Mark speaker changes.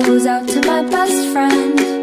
Speaker 1: Goes out to my best friend.